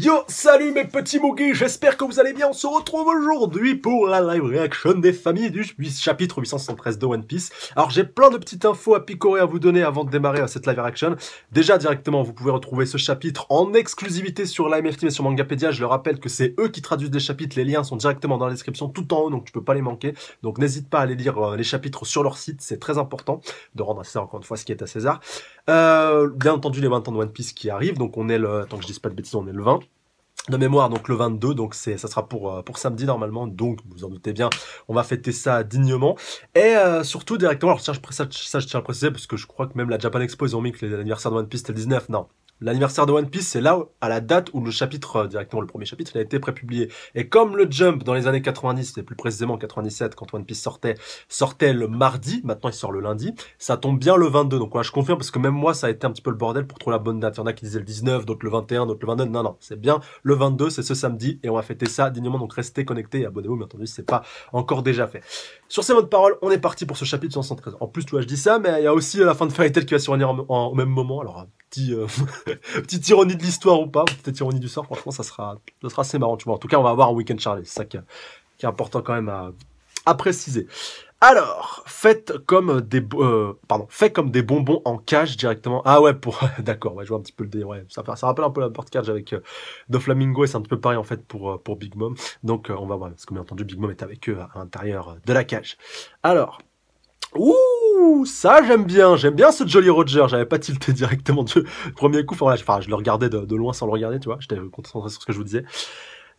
Yo, salut mes petits Moogies, j'espère que vous allez bien. On se retrouve aujourd'hui pour la live reaction des familles du chapitre 873 de One Piece. Alors j'ai plein de petites infos à picorer à vous donner avant de démarrer cette live reaction. Déjà directement, vous pouvez retrouver ce chapitre en exclusivité sur l'AMF Team et sur Mangapédia. Je le rappelle que c'est eux qui traduisent des chapitres. Les liens sont directement dans la description tout en haut, donc tu peux pas les manquer. Donc n'hésite pas à aller lire euh, les chapitres sur leur site, c'est très important de rendre à César encore une fois ce qui est à César. Euh, bien entendu les 20 ans de One Piece qui arrivent, donc on est le, tant que je dise pas de bêtises, on est le 20 de mémoire, donc le 22, donc ça sera pour, euh, pour samedi normalement, donc vous en doutez bien, on va fêter ça dignement. Et euh, surtout directement, alors ça je, ça, ça je tiens à préciser, parce que je crois que même la Japan Expo, ils ont mis que l'anniversaire de One Piece c'était le 19, non, L'anniversaire de One Piece, c'est là, à la date où le chapitre, euh, directement le premier chapitre, il a été prépublié. Et comme le Jump, dans les années 90, c'était plus précisément 97, quand One Piece sortait, sortait le mardi, maintenant il sort le lundi, ça tombe bien le 22. Donc voilà, je confirme, parce que même moi, ça a été un petit peu le bordel pour trouver la bonne date. Il y en a qui disaient le 19, d'autres le 21, d'autres le 22. Non, non, c'est bien le 22, c'est ce samedi, et on va fêter ça dignement. Donc restez connectés et abonnez-vous, bien entendu, c'est pas encore déjà fait. Sur ces mots de parole, on est parti pour ce chapitre 113. En plus, tu vois, je dis ça, mais il y a aussi la fin de Fairy Tail qui va survenir en, au même moment. Alors, petit, euh, petite ironie de l'histoire ou pas, petite ironie du sort, franchement, ça sera, ça sera assez marrant, tu vois. En tout cas, on va avoir un week-end Charlie, c'est ça qui, est important quand même à, préciser. Alors, faites comme des euh, pardon, bonbons en cage directement. Ah ouais, pour d'accord, ouais, je vois un petit peu le dé. Ouais, ça, rappelle un peu la porte cage avec euh, Flamingo et c'est un petit peu pareil en fait pour euh, pour Big Mom. Donc on va voir parce que bien entendu Big Mom est avec eux à l'intérieur de la cage. Alors, Ouh, ça j'aime bien, j'aime bien ce Jolly Roger, j'avais pas tilté directement du premier coup, enfin, enfin je le regardais de, loin sans le regarder, tu vois, j'étais concentré sur ce que je vous disais.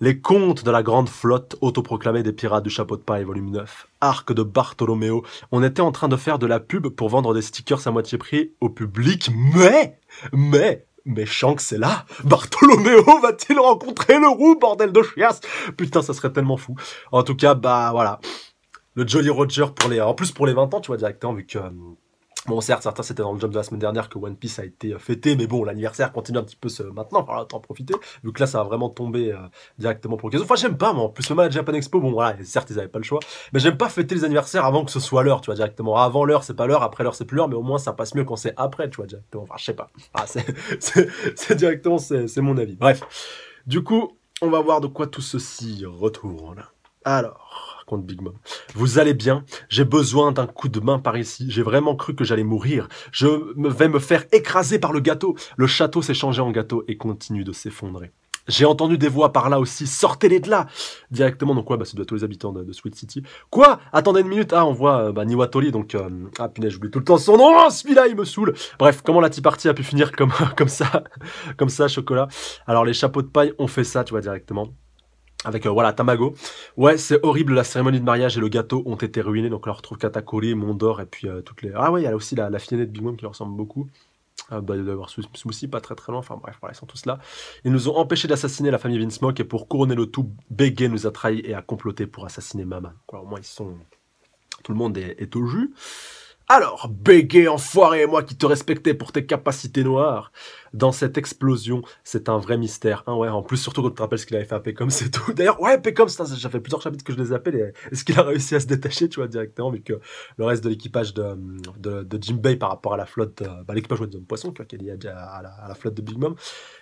Les contes de la grande flotte autoproclamée des pirates du chapeau de paille, volume 9. Arc de Bartholoméo. On était en train de faire de la pub pour vendre des stickers à moitié prix au public, mais, mais, mais Shanks c'est là Bartholoméo va-t-il rencontrer le roux, bordel de chiasse? Putain, ça serait tellement fou. En tout cas, bah voilà le Jolly Roger pour les, en plus pour les 20 ans, tu vois, directement, vu que, euh, bon, certes, certains c'était dans le job de la semaine dernière que One Piece a été euh, fêté, mais bon, l'anniversaire continue un petit peu ce, maintenant, il en profiter, vu que là, ça va vraiment tomber euh, directement pour l'occasion. Enfin, j'aime pas, moi, en plus, même à Japan Expo, bon, voilà, certes, ils avaient pas le choix, mais j'aime pas fêter les anniversaires avant que ce soit l'heure, tu vois, directement. Avant l'heure, c'est pas l'heure, après l'heure, c'est plus l'heure, mais au moins, ça passe mieux quand c'est après, tu vois, directement. Enfin, je sais pas. Ah, c'est directement, c'est mon avis. Bref. Du coup, on va voir de quoi tout ceci retourne. Alors contre Big Mom. Vous allez bien J'ai besoin d'un coup de main par ici. J'ai vraiment cru que j'allais mourir. Je vais me faire écraser par le gâteau. Le château s'est changé en gâteau et continue de s'effondrer. J'ai entendu des voix par là aussi. Sortez-les de là Directement, donc quoi bah, ça doit être tous les habitants de, Sweet City. Quoi? Attendez une minute. Ah, on voit euh, bah, Niwatori, donc... Euh, ah, punaise, j'oublie tout le temps son nom oh, Celui-là, il me saoule Bref, comment la Tea Party a pu finir comme, comme ça Comme ça, chocolat? Alors, les chapeaux de paille ont fait ça, tu vois, directement avec euh, voilà Tamago. Ouais, c'est horrible, la cérémonie de mariage et le gâteau ont été ruinés, donc on retrouve Katakuri, Mondor et puis euh, toutes les... Ah ouais, il y a aussi la, la de Big Mom qui ressemble beaucoup. Euh, bah, d'avoir Smoothie pas très très loin, enfin bref, voilà, ils sont tous là. Ils nous ont empêché d'assassiner la famille Vinsmoke et pour couronner le tout, Bege nous a trahis et a comploté pour assassiner Mama. Alors, au moins ils sont... Tout le monde est, est au jus. Alors, bégué enfoiré, moi qui te respectais pour tes capacités noires. Dans cette explosion, c'est un vrai mystère. Hein, ouais, en plus, surtout quand tu te rappelles ce qu'il avait fait à Pecom, c'est tout. D'ailleurs, ouais, Pecom, ça, ça fait plusieurs chapitres que je les appelle. Est-ce qu'il a réussi à se détacher, tu vois, directement, vu que le reste de l'équipage de, Jim Bay par rapport à la flotte, euh, bah, l'équipage de Poisson, qui est lié à la, flotte de Big Mom,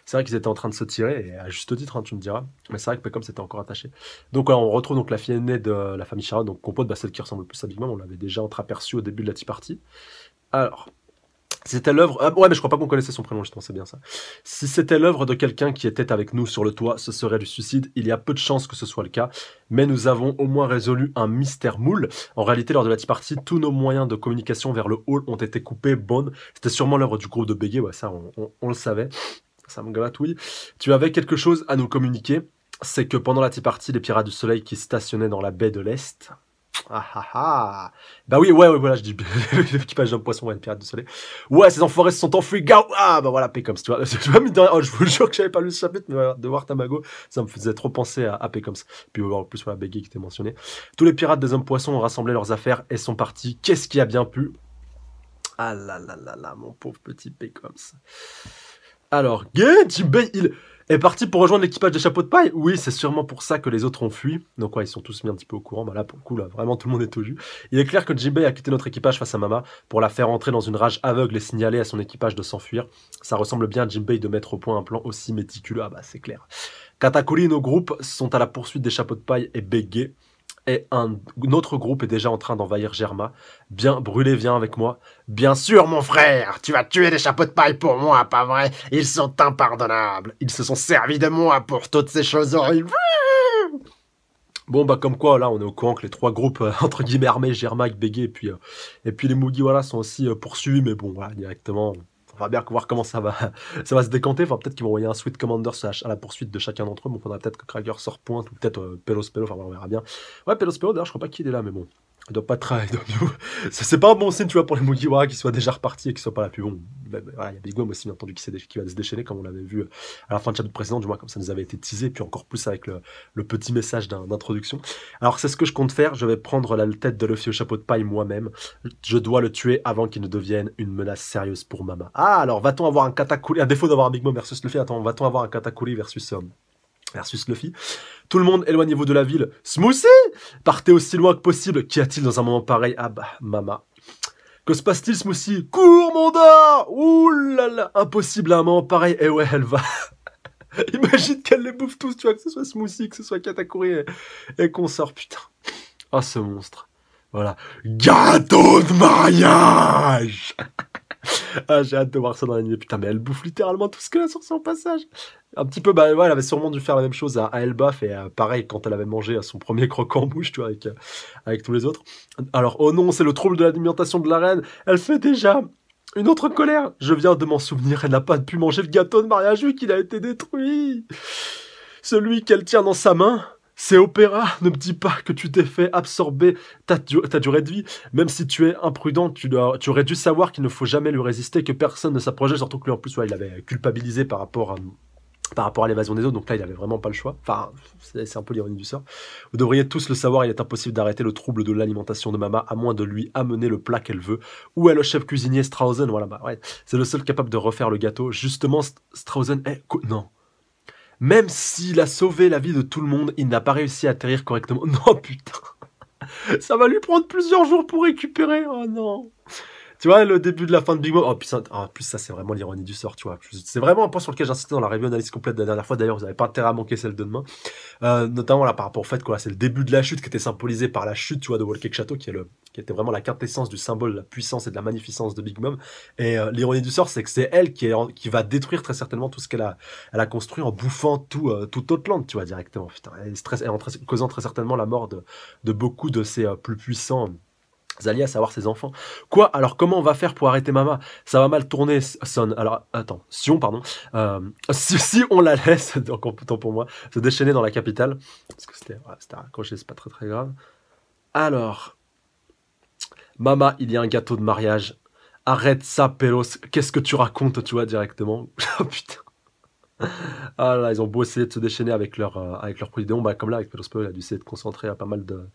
c'est vrai qu'ils étaient en train de se tirer, et à juste titre, hein, tu me diras. Mais c'est vrai que Pecom s'était encore attaché. Donc, on retrouve donc la fille aînée de la famille Charlotte, donc compote, bah, celle qui ressemble le plus à Big Mom. On l'avait déjà entreaperçu au début de la Tea Alors, c'était l'œuvre. Ah, ouais, mais je crois pas qu'on connaissait son prénom, justement, c'est bien ça. Si c'était l'œuvre de quelqu'un qui était avec nous sur le toit, ce serait du suicide. Il y a peu de chances que ce soit le cas, mais nous avons au moins résolu un mystère moule. En réalité, lors de la Tea Party, tous nos moyens de communication vers le hall ont été coupés. Bonne. C'était sûrement l'œuvre du groupe de Bégué, ouais, ça, on, le savait. Ça me oui. Tu avais quelque chose à nous communiquer? C'est que pendant la Tea Party, les pirates du soleil qui stationnaient dans la baie de l'Est, ah ah ah Bah oui, ouais, ouais, voilà, je dis l'équipage d'un poisson, ouais, une pirate du soleil. Ouais, ces enfoirés se sont enfuis, gars Ah, bah voilà, Pécoms, tu vois. Oh, je vous jure que j'avais pas lu ce chapitre, mais de voir Tamago, ça me faisait trop penser à, à Pécoms. Puis en plus, voilà, Beggy qui était mentionné. Tous les pirates des hommes poissons ont rassemblé leurs affaires et sont partis. Qu'est-ce qui a bien pu? Ah là là là là, mon pauvre petit Pécoms. Alors, Bay, il... est parti pour rejoindre l'équipage des chapeaux de paille. Oui, c'est sûrement pour ça que les autres ont fui. Donc ouais, ils sont tous mis un petit peu au courant. Bah là, pour le coup, là, vraiment tout le monde est au jus. Il est clair que Jinbei a quitté notre équipage face à Mama pour la faire entrer dans une rage aveugle et signaler à son équipage de s'enfuir. Ça ressemble bien à Jinbei de mettre au point un plan aussi méticuleux. Ah bah c'est clair. Katakuri et nos groupes sont à la poursuite des chapeaux de paille et Begge et un, autre groupe est déjà en train d'envahir Germa. Bien, brûlé, viens avec moi. Bien sûr, mon frère, tu vas tuer des chapeaux de paille pour moi, pas vrai? Ils sont impardonnables. Ils se sont servis de moi pour toutes ces choses horribles. Bon, bah, comme quoi, là, on est au courant que les trois groupes, euh, entre guillemets, armés, Germa, Bégué, et puis, euh, et puis les Mugiwara sont aussi euh, poursuivis, mais bon, voilà, directement, on va bien voir comment ça va, ça va se décanter. Enfin, peut-être qu'ils vont envoyer un Sweet Commander à la poursuite de chacun d'entre eux. Bon, on faudra peut-être que Krager sort pointe ou peut-être euh, Pelos Pelo. Enfin, on verra bien. Ouais, Pelos Pelo, d'ailleurs, je crois pas qu'il est là, mais bon. Il doit pas travailler. C'est pas un bon signe, tu vois, pour les Mugiwara qui soient déjà repartis et qui soient pas là. Puis bon, ben, voilà, il y a Big aussi, bien entendu, qui, va se déchaîner, comme on l'avait vu euh, à la fin de chapitre précédent, du moins, comme ça nous avait été teasé, puis encore plus avec le, petit message d'introduction. Alors, c'est ce que je compte faire. Je vais prendre la tête de Luffy au chapeau de paille moi-même. Je dois le tuer avant qu'il ne devienne une menace sérieuse pour Mama. Ah, alors, va-t-on avoir un Katakuri, à défaut d'avoir un Big Mom versus Luffy, attends, va-t-on avoir un Katakuri versus. Euh, versus Luffy. Tout le monde éloignez-vous de la ville. Smoothie Partez aussi loin que possible. Qu'y a-t-il dans un moment pareil? Ah bah, Mama. Que se passe-t-il, Smoothie? Cours, Monda Ouh là Impossible à un moment pareil. Eh ouais, elle va... Imagine qu'elle les bouffe tous, tu vois, que ce soit Smoothie, que ce soit Katakuri et, qu'on sort, putain. Oh, ce monstre. Voilà. Gâteau de mariage ah, j'ai hâte de voir ça dans l'anime. Putain, mais elle bouffe littéralement tout ce qu'elle a sur son passage. Un petit peu, bah ouais, elle avait sûrement dû faire la même chose à, à Elbaf et pareil quand elle avait mangé son premier croquant en bouche, tu vois, avec, euh, avec tous les autres. Alors, oh non, c'est le trouble de l'alimentation de la reine. Elle fait déjà une autre colère. Je viens de m'en souvenir, elle n'a pas pu manger le gâteau de mariage vu qu'il a été détruit. Celui qu'elle tient dans sa main, c'est Opéra, ne me dis pas que tu t'es fait absorber ta, durée de vie. Même si tu es imprudent, tu, aurais dû savoir qu'il ne faut jamais lui résister, que personne ne s'approchait, surtout que lui en plus, il avait culpabilisé par rapport à, par rapport à l'évasion des autres, donc là il avait vraiment pas le choix. Enfin, c'est un peu l'ironie du sort. Vous devriez tous le savoir, il est impossible d'arrêter le trouble de l'alimentation de Mama à moins de lui amener le plat qu'elle veut. Où est le chef cuisinier Strausen Voilà, bah c'est le seul capable de refaire le gâteau. Justement, Strausen est. Non, même s'il a sauvé la vie de tout le monde, il n'a pas réussi à atterrir correctement. Non, putain. Ça va lui prendre plusieurs jours pour récupérer. Oh non. Tu vois, le début de la fin de Big Mom. Oh putain, en plus, ça, c'est vraiment l'ironie du sort, tu vois. C'est vraiment un point sur lequel j'insistais dans la review analyse complète de la dernière fois. D'ailleurs, vous n'avez pas intérêt à manquer celle de demain. Euh, notamment là, par rapport au fait que c'est le début de la chute qui était symbolisé par la chute, tu vois, de Walking Château, qui, était vraiment la quintessence du symbole de la puissance et de la magnificence de Big Mom. Et euh, l'ironie du sort, c'est que c'est elle qui, va détruire très certainement tout ce qu'elle a, construit en bouffant tout, euh, tout tu vois, directement. Putain, elle, stress, en causant très certainement la mort de, de beaucoup de ses plus puissants alliés à savoir ses enfants. Quoi Alors comment on va faire pour arrêter Mama? Ça va mal tourner, Son. Alors attends, Sion, pardon. Euh, si, on la laisse, donc temps pour moi, se déchaîner dans la capitale, parce que c'était raccroché, c'est pas très très grave. Alors, Mama, il y a un gâteau de mariage. Arrête ça, Pelos. Qu'est-ce que tu racontes, tu vois, directement Oh putain. Ah là, ils ont beau essayer de se déchaîner avec leur, euh, avec leur Bah, comme là, avec Pelos Pelos, il a dû essayer de concentrer à pas mal de,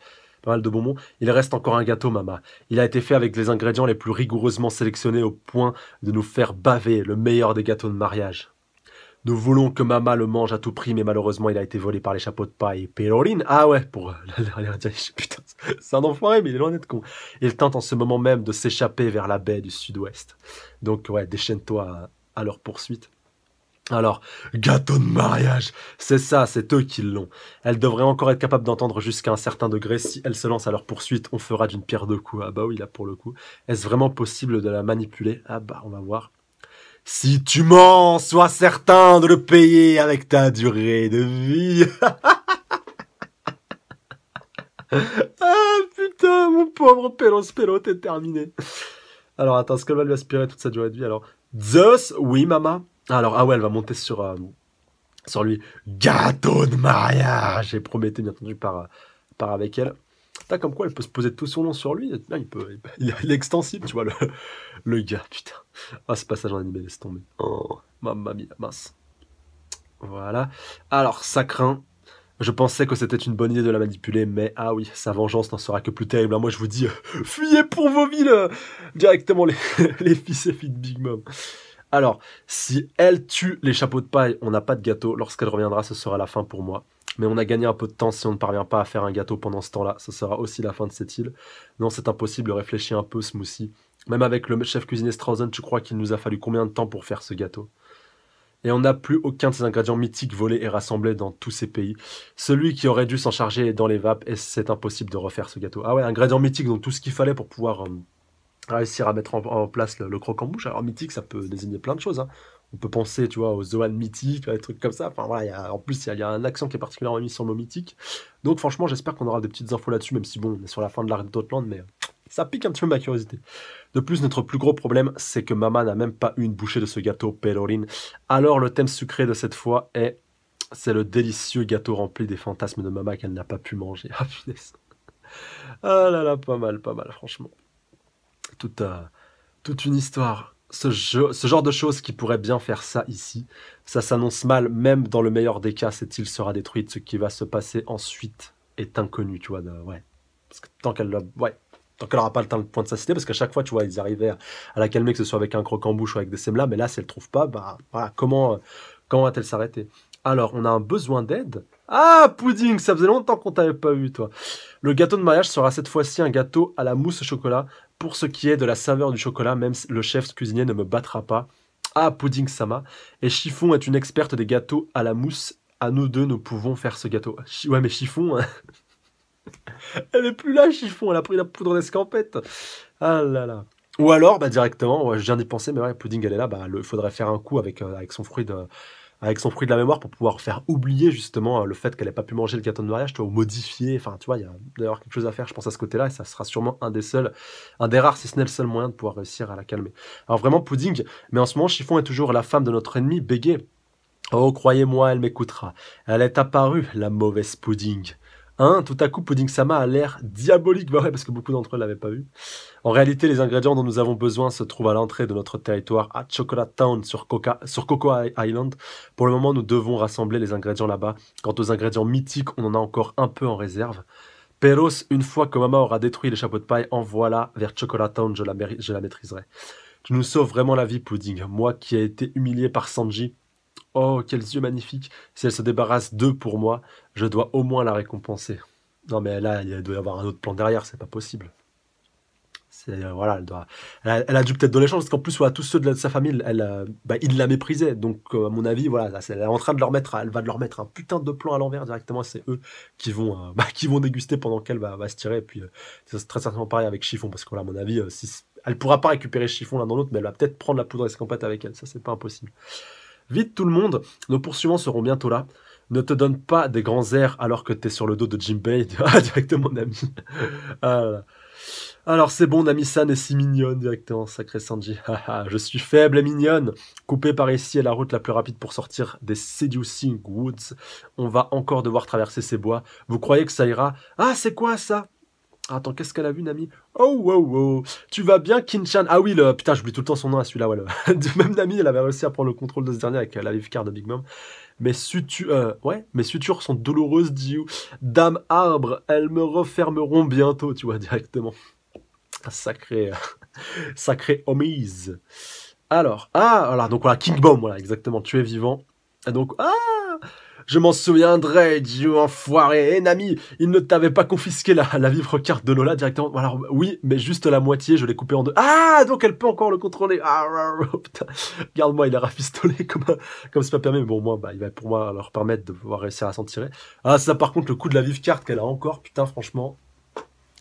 pas mal de bonbons. Il reste encore un gâteau, Mama. Il a été fait avec les ingrédients les plus rigoureusement sélectionnés au point de nous faire baver le meilleur des gâteaux de mariage. Nous voulons que Mama le mange à tout prix, mais malheureusement, il a été volé par les chapeaux de paille. Péroline? Ah ouais, pour... Putain, c'est un enfoiré, mais il est loin d'être con. Il tente en ce moment même de s'échapper vers la baie du sud-ouest. Donc ouais, déchaîne-toi à leur poursuite. Alors, gâteau de mariage, c'est ça, c'est eux qui l'ont. Elle devrait encore être capable d'entendre jusqu'à un certain degré. Si elle se lance à leur poursuite, on fera d'une pierre deux coups. Ah bah oui, là pour le coup. Est-ce vraiment possible de la manipuler? Ah bah, on va voir. Si tu mens, sois certain de le payer avec ta durée de vie. ah putain, mon pauvre Pélos Pélo, t'es terminé. Alors attends, est-ce qu'elle va lui aspirer toute sa durée de vie? Alors, Zeus, oui, maman. Alors, ah ouais, elle va monter sur, euh, sur lui. Gâteau de mariage J'ai prometté, bien entendu, par, par avec elle. T'as comme quoi elle peut se poser tout son nom sur lui. Là, il, peut, il, est extensible, tu vois, le, le gars, putain. Ah, ce passage en animé, laisse tomber. Oh, mamma mia, mince. Voilà. Alors, ça craint. Je pensais que c'était une bonne idée de la manipuler, mais ah oui, sa vengeance n'en sera que plus terrible. Moi, je vous dis, fuyez pour vos villes Directement les, les fils et filles de Big Mom. Alors, si elle tue les chapeaux de paille, on n'a pas de gâteau. Lorsqu'elle reviendra, ce sera la fin pour moi. Mais on a gagné un peu de temps si on ne parvient pas à faire un gâteau pendant ce temps-là. Ce sera aussi la fin de cette île. Non, c'est impossible, réfléchir un peu, Smoothie. Même avec le chef cuisinier Strausen, tu crois qu'il nous a fallu combien de temps pour faire ce gâteau? Et on n'a plus aucun de ces ingrédients mythiques volés et rassemblés dans tous ces pays. Celui qui aurait dû s'en charger est dans les vapes et c'est impossible de refaire ce gâteau. Ah ouais, ingrédient mythique, donc tout ce qu'il fallait pour pouvoir euh, réussir à mettre en, place le, croque en bouche. Alors mythique, ça peut désigner plein de choses. Hein. On peut penser, tu vois, aux Zoan mythiques, des trucs comme ça. Enfin voilà, en plus, il y, a un accent qui est particulièrement mis sur le mot mythique. Donc franchement, j'espère qu'on aura des petites infos là-dessus, même si bon, on est sur la fin de l'arc d'Outland, mais ça pique un petit peu ma curiosité. De plus, notre plus gros problème, c'est que Mama n'a même pas eu une bouchée de ce gâteau Pelorin. Alors le thème sucré de cette fois est c'est le délicieux gâteau rempli des fantasmes de Mama qu'elle n'a pas pu manger. Ah punaise. Ah là là, pas mal, pas mal, franchement. Toute, euh, toute une histoire. Ce, ce, genre de choses qui pourrait bien faire ça ici, ça s'annonce mal, même dans le meilleur des cas, cette île sera détruite. Ce qui va se passer ensuite est inconnu, tu vois. ouais. Parce que tant qu'elle ouais, Tant qu'elle n'aura pas le temps de point de sa cité, parce qu'à chaque fois, tu vois, ils arrivaient à, la calmer, que ce soit avec un croc en bouche ou avec des semlas, mais là, si elle ne trouve pas, bah comment, comment va-t-elle s'arrêter? Alors, on a un besoin d'aide. Ah, pudding, ça faisait longtemps qu'on t'avait pas vu, toi. Le gâteau de mariage sera cette fois-ci un gâteau à la mousse au chocolat. Pour ce qui est de la saveur du chocolat, même le chef cuisinier ne me battra pas. Ah, Pudding Sama. Et Chiffon est une experte des gâteaux à la mousse. À nous deux, nous pouvons faire ce gâteau. Ouais, mais Chiffon, hein. Elle est plus là, chiffon, elle a pris la poudre d'escampette. Ah là là. Ou alors, bah, directement, je viens d'y penser, mais ouais, Pudding, elle est là, bah, il faudrait faire un coup avec, euh, avec, son fruit de, avec son fruit de la mémoire pour pouvoir faire oublier justement euh, le fait qu'elle n'ait pas pu manger le gâteau de mariage, tu vois, ou modifier, enfin, tu vois, il y a d'ailleurs quelque chose à faire, je pense, à ce côté-là, et ça sera sûrement un des seuls, un des rares, si ce n'est le seul moyen de pouvoir réussir à la calmer. Alors vraiment, Pudding, mais en ce moment, Chiffon est toujours la femme de notre ennemi, Bégué. Oh, croyez-moi, elle m'écoutera. Elle est apparue, la mauvaise Pudding. Hein, tout à coup, Pudding Sama a l'air diabolique, bah parce que beaucoup d'entre eux l'avaient pas vu. En réalité, les ingrédients dont nous avons besoin se trouvent à l'entrée de notre territoire, à Chocolate Town, sur Cocoa Island. Pour le moment, nous devons rassembler les ingrédients là-bas. Quant aux ingrédients mythiques, on en a encore un peu en réserve. Peros, une fois que Mama aura détruit les chapeaux de paille, en voilà vers Chocolate Town, je la, je la maîtriserai. Tu nous sauves vraiment la vie, Pudding. Moi qui ai été humilié par Sanji, Oh, quels yeux magnifiques. Si elle se débarrasse d'eux pour moi, je dois au moins la récompenser. Non, mais là, il doit y avoir un autre plan derrière, c'est pas possible. Euh, voilà, elle, doit, elle, a, dû peut-être donner chance, parce qu'en plus, tous ceux de, sa famille, elle, euh, bah, ils la méprisaient. Donc, euh, à mon avis, voilà, elle est en train de leur mettre, elle va leur mettre un putain de plan à l'envers directement. C'est eux qui vont, bah, qui vont déguster pendant qu'elle va, se tirer. Et puis, c'est très certainement pareil avec Chiffon, parce que, à mon avis, si, elle pourra pas récupérer Chiffon l'un dans l'autre, mais elle va peut-être prendre la poudre escampette avec elle. Ça, c'est pas impossible. Vite tout le monde, nos poursuivants seront bientôt là. Ne te donne pas des grands airs alors que t'es sur le dos de Jinbei. Ah, directement, mon ami. Ah, alors c'est bon, Nami-san est si mignonne directement, sacré Sanji. je suis faible et mignonne. Coupé par ici est la route la plus rapide pour sortir des Seducing Woods. On va encore devoir traverser ces bois. Vous croyez que ça ira? Ah, c'est quoi ça? Attends, qu'est-ce qu'elle a vu, Nami? Oh, wow, wow. Tu vas bien, Kinchan? Ah oui, le... putain, j'oublie tout le temps son nom à celui-là. Ouais, Même Nami, elle avait réussi à prendre le contrôle de ce dernier avec euh, la live card de Big Mom. Mes sutures, euh, ouais, mes sutures sont douloureuses, Diou. Dame arbre, elles me refermeront bientôt, tu vois, directement. Sacré, euh, sacré homies. Alors, ah, voilà, donc voilà, King Bomb, voilà, exactement, tu es vivant. Et donc, ah je m'en souviendrai, Dieu enfoiré. Eh, Nami, il ne t'avait pas confisqué la, la vivre carte de Lola directement. Oui, mais juste la moitié, je l'ai coupé en deux. Ah, donc elle peut encore le contrôler. Ah, putain. Regarde-moi, il a rafistolé comme, comme c'est pas permis. Mais bon, moi, bah, il va pour moi leur permettre de pouvoir réussir à s'en tirer. Ah, ça, par contre, le coup de la vive carte qu'elle a encore, putain, franchement.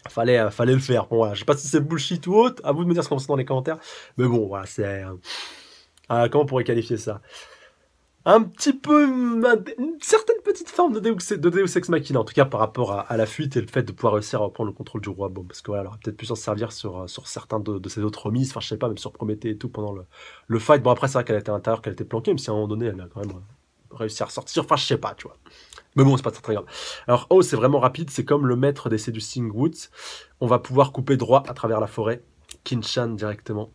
Fallait, euh, fallait le faire. Bon, voilà. Je sais pas si c'est bullshit ou autre. À vous de me dire ce qu'on pense dans les commentaires. Mais bon, voilà, c'est. Euh, ah, comment on pourrait qualifier ça? Un petit peu une certaine petite forme de Deus, de Ex Machina, en tout cas par rapport à, la fuite et le fait de pouvoir réussir à reprendre le contrôle du roi. Bon, parce que voilà, elle peut-être pu s'en servir sur, sur certains de, ses autres remises, enfin je sais pas, même sur Prométhée et tout pendant le, le fight. Bon, après, c'est vrai qu'elle était à l'intérieur, qu'elle était planquée, mais si à un moment donné, elle a quand même réussi à ressortir, enfin je sais pas, tu vois. Mais bon, c'est pas très, très grave. Alors, oh, c'est vraiment rapide, c'est comme le maître des Seducing Woods. On va pouvoir couper droit à travers la forêt. Kinchan directement.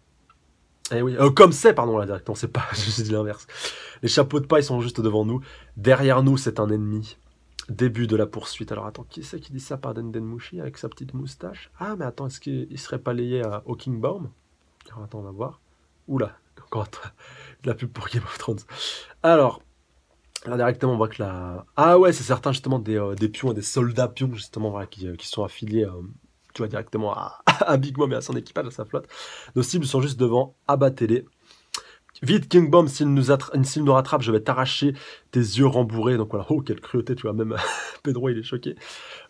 Eh oui, euh, comme c'est, pardon, là, directement, c'est pas, je dit l'inverse. Les chapeaux de paille sont juste devant nous. Derrière nous, c'est un ennemi. Début de la poursuite. Alors attends, qui c'est qui dit ça par Denden avec sa petite moustache? Ah, mais attends, est-ce qu'il serait pas lié à Hawking Alors attends, on va voir. Oula, encore de la pub pour Game of Thrones. Alors, Là, directement, on voit que la... Ah ouais, c'est certain, justement, des, euh, pions et des soldats pions, justement, euh, qui sont affiliés, tu vois, directement à, à, Big Mom et à son équipage, à sa flotte. Nos cibles sont juste devant, abattez-les. Vite, King Bomb, s'il nous, rattrape, je vais t'arracher tes yeux rembourrés. Donc voilà, oh, quelle cruauté, tu vois, même Pedro, il est choqué.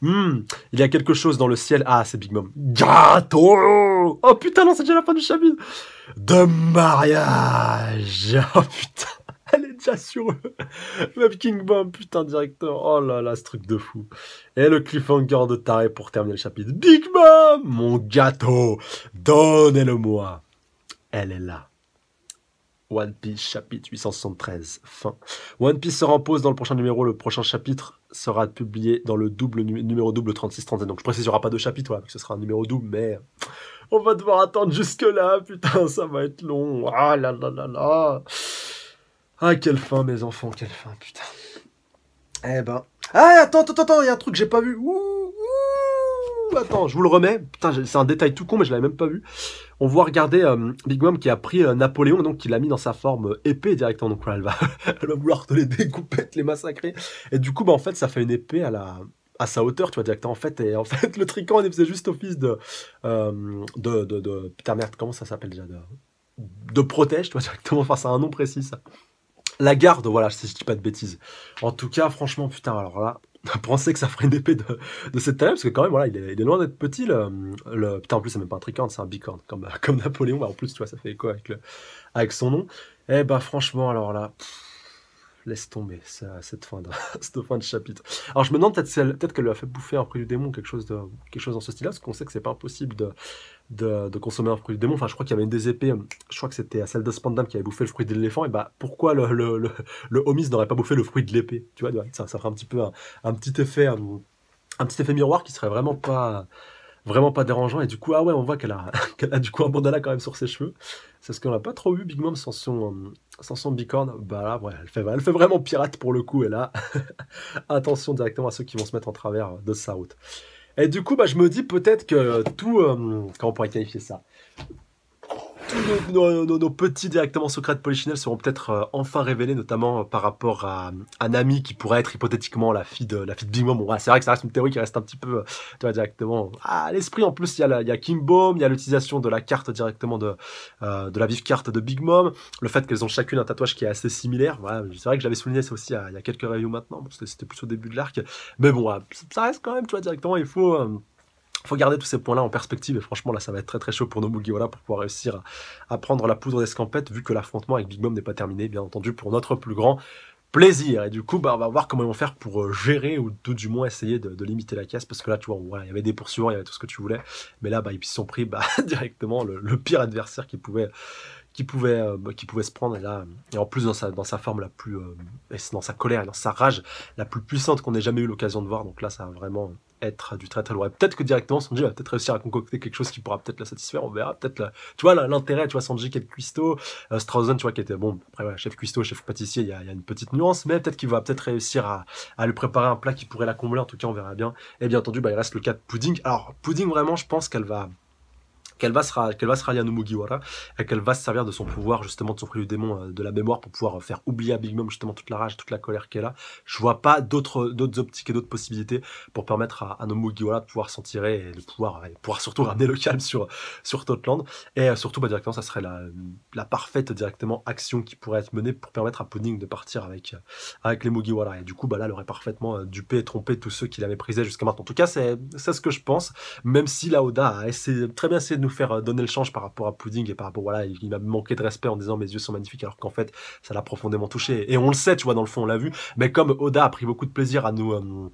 Hmm, il y a quelque chose dans le ciel. Ah, c'est Big Mom. Gâteau Oh putain, non, c'est déjà la fin du chapitre De mariage Oh putain elle est déjà sur le King Bomb, putain, directeur. Oh là là, ce truc de fou. Et le cliffhanger de taré pour terminer le chapitre. Big Mom, mon gâteau, donnez-le-moi. Elle est là. One Piece chapitre 873, fin. One Piece sera en pause dans le prochain numéro. Le prochain chapitre sera publié dans le double numéro double 36-37. Donc je précise, il n'y aura pas de chapitre, voilà, que ce sera un numéro double, mais on va devoir attendre jusque là. Putain, ça va être long. Ah là là là là. Ah, quelle fin, mes enfants, quelle fin, putain. Eh ben. Ah, attends, attends, attends, il y a un truc que j'ai pas vu. Ouh, attends, je vous le remets. Putain, c'est un détail tout con, mais je l'avais même pas vu. On voit regarder euh, Big Mom qui a pris euh, Napoléon, donc qui l'a mis dans sa forme euh, épée directement. Donc là, elle va, elle va vouloir te les découper, te les massacrer. Et du coup, bah, en fait, ça fait une épée à la, à sa hauteur, tu vois, directement. En fait, et en fait, le trican, il faisait juste office de, de, de, de, putain, merde, comment ça s'appelle déjà? De, de protège, tu vois, directement. Enfin, c'est un nom précis, ça. La garde, voilà, si je dis pas de bêtises. En tout cas, franchement, putain, alors là, penser que ça ferait une épée de, de cette taille, parce que quand même, voilà, il est, loin d'être petit, le, Putain, en plus, c'est même pas un tricorne, c'est un bicorne, comme, comme Napoléon, bah, en plus, tu vois, ça fait écho avec, le, avec son nom. Eh bah, franchement, alors là laisse tomber cette, fin de, cette fin de chapitre. Alors je me demande peut-être peut qu'elle lui a fait bouffer un fruit du démon, quelque chose, de, quelque chose dans ce style-là, parce qu'on sait que c'est pas impossible de, de, consommer un fruit du démon. Enfin, je crois qu'il y avait une des épées, je crois que c'était celle de Spandam qui avait bouffé le fruit de l'éléphant, et bah pourquoi le, le, le, Homis n'aurait pas bouffé le fruit de l'épée? Tu vois, ça, ça ferait un petit peu un, petit effet, un, petit effet miroir qui serait vraiment pas vraiment pas dérangeant. Et du coup, ah ouais, on voit qu'elle a, du coup un bandana quand même sur ses cheveux. C'est ce qu'on n'a pas trop vu Big Mom sans son, sans son bicorne. Bah là, ouais, elle fait, vraiment pirate pour le coup. Et là, attention directement à ceux qui vont se mettre en travers de sa route. Et du coup, bah, je me dis peut-être que tout. Euh, comment on pourrait qualifier ça? Nos, petits directement secrets de seront peut-être euh, enfin révélés, notamment euh, par rapport à, à, Nami qui pourrait être hypothétiquement la fille de la fille de Big Mom. Bon, c'est vrai que ça reste une théorie qui reste un petit peu, vois, directement à l'esprit. En plus, il y a, il y a King Bomb, il y a l'utilisation de la carte directement de la vive carte de Big Mom, le fait qu'elles ont chacune un tatouage qui est assez similaire. C'est vrai que j'avais souligné ça aussi il y a, quelques reviews maintenant, que c'était plus au début de l'arc. Mais bon, ça reste quand même, tu vois, directement, il faut faut garder tous ces points-là en perspective et franchement là ça va être très très chaud pour nos Mugiwara pour pouvoir réussir à, prendre la poudre d'escampette vu que l'affrontement avec Big Mom n'est pas terminé bien entendu pour notre plus grand plaisir. Et du coup bah, on va voir comment ils vont faire pour euh, gérer ou tout du moins essayer de, limiter la caisse parce que là tu vois il y avait des poursuivants il y avait tout ce que tu voulais mais là bah, ils sont pris bah, directement le, pire adversaire qui pouvait qui pouvait, euh, bah, qui pouvait se prendre. Et là et en plus dans sa, dans sa forme la plus euh, dans sa colère et dans sa rage la plus puissante qu'on ait jamais eu l'occasion de voir. Donc là ça a vraiment être du très très loin. Peut-être que directement Sanji va peut-être réussir à concocter quelque chose qui pourra peut-être la satisfaire, on verra. Peut-être, tu vois, l'intérêt, tu vois, Sanji qui est cuistot, euh, Strauzen, tu vois, qui était bon. Après, chef cuistot, chef pâtissier, il y a, y a, une petite nuance, mais peut-être qu'il va peut-être réussir à, à, lui préparer un plat qui pourrait la combler. En tout cas, on verra bien. Et bien entendu, bah, il reste le cas de Pudding. Alors, Pudding, vraiment, je pense qu'elle va qu'elle va, se rallier à Mugiwara et qu'elle va se servir de son pouvoir, justement, de son fruit du démon, euh, de la mémoire, pour pouvoir faire oublier à Big Mom, justement, toute la rage, toute la colère qu'elle a. Je vois pas d'autres, optiques et d'autres possibilités pour permettre à, à de pouvoir s'en tirer et de pouvoir, pouvoir surtout ramener le calme sur, sur Totland. Et euh, surtout, bah, directement, ça serait la, la parfaite, directement, action qui pourrait être menée pour permettre à Pudding de partir avec, euh, avec les Mugiwara. Et du coup, bah, là, elle aurait parfaitement dupé et trompé tous ceux qui l'avaient prisé jusqu'à maintenant. En tout cas, c'est, ce que je pense, même si la Oda a essayé, très bien essayé de faire euh, donner le change par rapport à Pudding et par rapport, voilà, il, m'a manqué de respect en disant mes yeux sont magnifiques alors qu'en fait, ça l'a profondément touché. Et on le sait, tu vois, dans le fond, on l'a vu. Mais comme Oda a pris beaucoup de plaisir à nous, euh,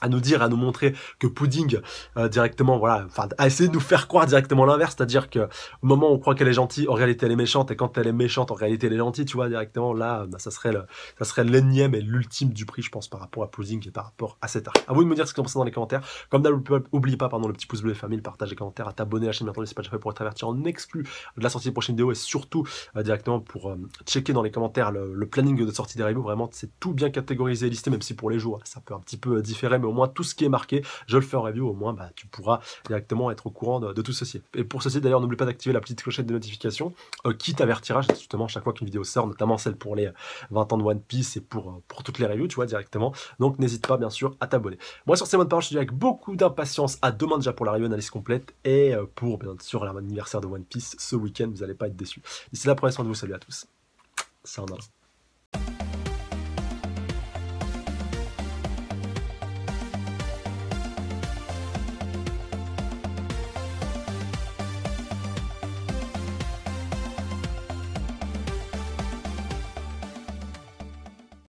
à nous dire, à nous montrer que Pudding euh, directement, voilà, enfin, à essayer de nous faire croire directement l'inverse, c'est-à-dire que au moment où on croit qu'elle est gentille, en réalité elle est méchante, et quand elle est méchante, en réalité elle est gentille, tu vois, directement là, bah, ça serait ça serait l'énième et l'ultime du prix, je pense, par rapport à Pudding et par rapport à cet arc. À vous de me dire ce que vous en pensez dans les commentaires. Comme d'habitude, n'oubliez pas, pardon, le petit pouce bleu, les familles, le partage, les commentaires, à t'abonner à la chaîne, maintenant, si pas déjà pour être averti en exclu de la sortie des prochaines vidéos et surtout euh, directement pour euh, checker dans les commentaires le, planning de sortie des reviews. Vraiment, c'est tout bien catégorisé et listé, même si pour les jours, ça peut un petit peu différer, mais mais au moins tout ce qui est marqué, je le fais en review, au moins bah, tu pourras directement être au courant de, tout ceci. Et pour ceci, d'ailleurs, n'oublie pas d'activer la petite clochette de notification euh, qui t'avertira justement chaque fois qu'une vidéo sort, notamment celle pour les 20 ans de One Piece et pour, euh, pour toutes les reviews, tu vois, directement. Donc n'hésite pas, bien sûr, à t'abonner. Moi, sur ces bonnes paroles, je te dis avec beaucoup d'impatience à demain déjà pour la review analyse complète et euh, pour, bien sûr, l'anniversaire de One Piece ce week-end, vous n'allez pas être déçus. D'ici là, prenez soin de vous, salut à tous. Un